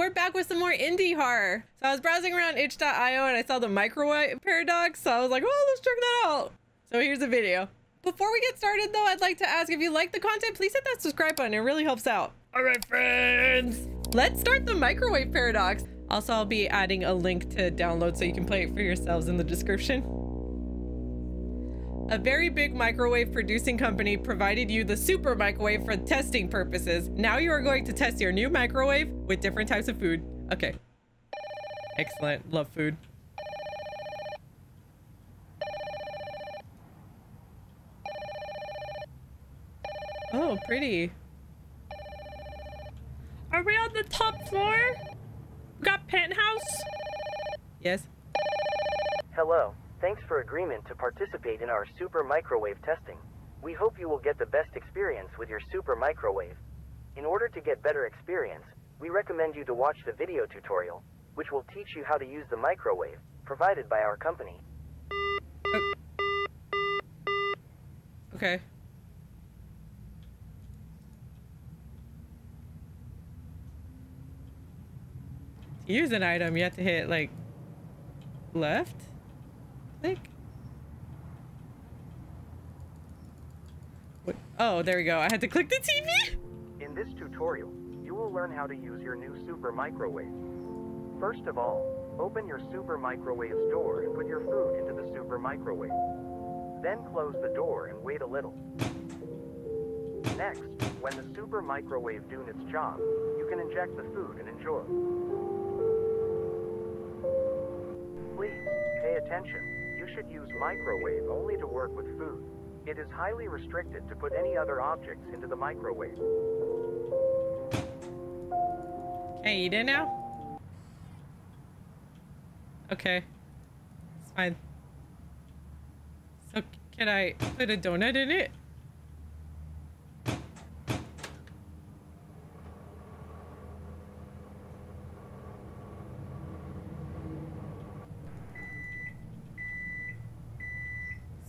we're back with some more indie horror. So I was browsing around itch.io and I saw the microwave paradox. So I was like, oh, let's check that out. So here's a video. Before we get started though, I'd like to ask if you like the content, please hit that subscribe button. It really helps out. All right, friends. Let's start the microwave paradox. Also, I'll be adding a link to download so you can play it for yourselves in the description. A very big microwave producing company provided you the super microwave for testing purposes. Now you are going to test your new microwave with different types of food. Okay. Excellent. Love food. Oh, pretty. Are we on the top floor? We got penthouse? Yes. Hello. Thanks for agreement to participate in our super microwave testing. We hope you will get the best experience with your super microwave. In order to get better experience, we recommend you to watch the video tutorial, which will teach you how to use the microwave, provided by our company. Oh. Okay. To use an item, you have to hit like left What? Oh, there we go. I had to click the TV. In this tutorial, you will learn how to use your new super microwave. First of all, open your super microwave's door and put your food into the super microwave. Then close the door and wait a little. Next, when the super microwave doing its job, you can inject the food and enjoy. Please, pay attention. Should use microwave only to work with food. It is highly restricted to put any other objects into the microwave. Can you it now? Okay. It's fine. So can I put a donut in it?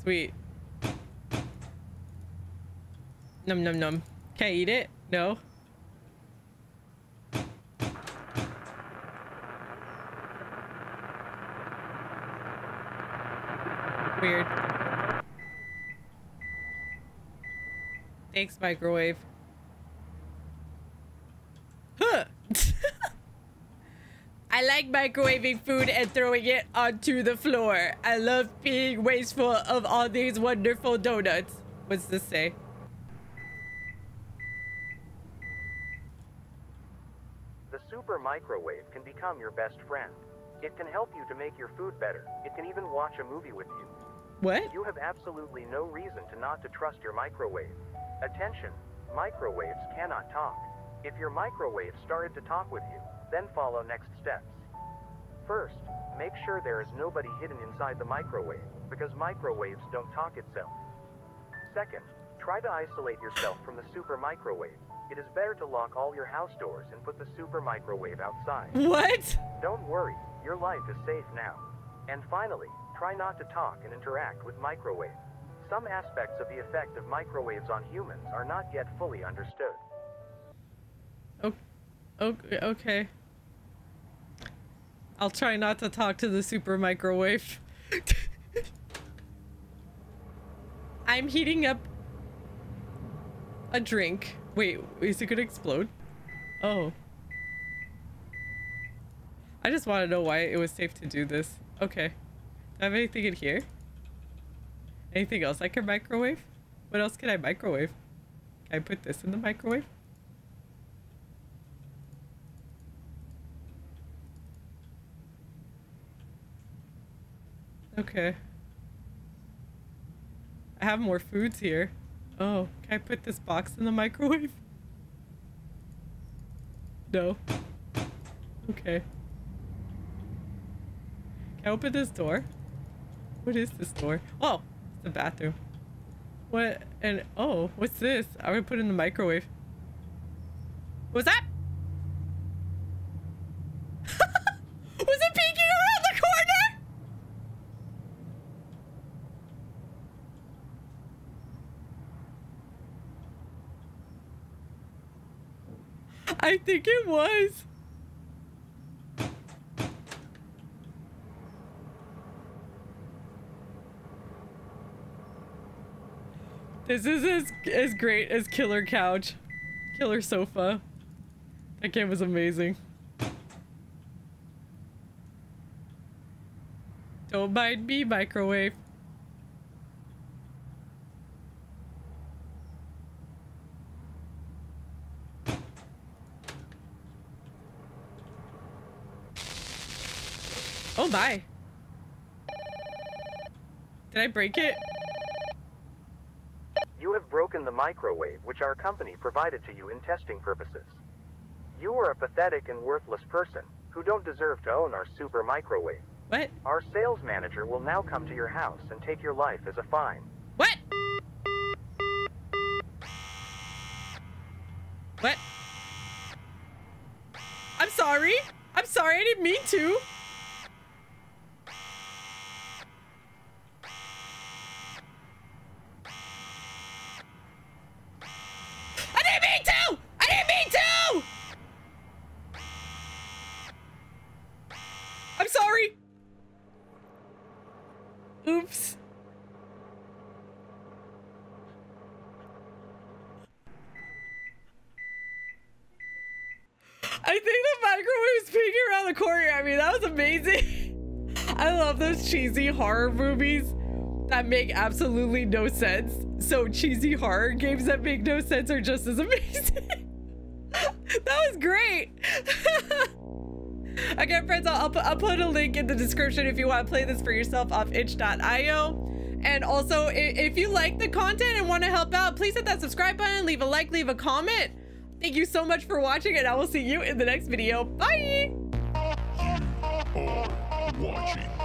Sweet. Num num num. Can I eat it? No. Weird. Thanks, microwave. I like microwaving food and throwing it onto the floor. I love being wasteful of all these wonderful donuts. What's this say? The super microwave can become your best friend. It can help you to make your food better. It can even watch a movie with you. What? You have absolutely no reason to not to trust your microwave. Attention, microwaves cannot talk. If your microwave started to talk with you, then follow next steps. First, make sure there is nobody hidden inside the microwave, because microwaves don't talk itself. Second, try to isolate yourself from the super microwave. It is better to lock all your house doors and put the super microwave outside. What? Don't worry, your life is safe now. And finally, try not to talk and interact with microwaves. Some aspects of the effect of microwaves on humans are not yet fully understood. Okay. okay. I'll try not to talk to the super microwave. I'm heating up a drink. Wait, is it gonna explode? Oh. I just want to know why it was safe to do this. Okay. Do I have anything in here? Anything else I can microwave? What else can I microwave? Can I put this in the microwave? Okay. I have more foods here. Oh, can I put this box in the microwave? No. Okay. Can I open this door? What is this door? Oh, it's the bathroom. What? And oh, what's this? I'm gonna put in the microwave. What's that? I think it was. This is as, as great as Killer Couch. Killer Sofa. That game was amazing. Don't mind me, microwave. Oh my. Did I break it? You have broken the microwave which our company provided to you in testing purposes. You are a pathetic and worthless person who don't deserve to own our super microwave. What? Our sales manager will now come to your house and take your life as a fine. What? What? I'm sorry. I'm sorry. I didn't mean to. I didn't mean to! I didn't mean to! I'm sorry. Oops. I think the microwave's peeking around the corner at me. That was amazing. I love those cheesy horror movies that make absolutely no sense. So cheesy horror games that make no sense are just as amazing. that was great. Again, friends, I'll, put, I'll put a link in the description if you want to play this for yourself off itch.io. And also, if, you like the content and want to help out, please hit that subscribe button, leave a like, leave a comment. Thank you so much for watching, and I will see you in the next video. Bye! watching.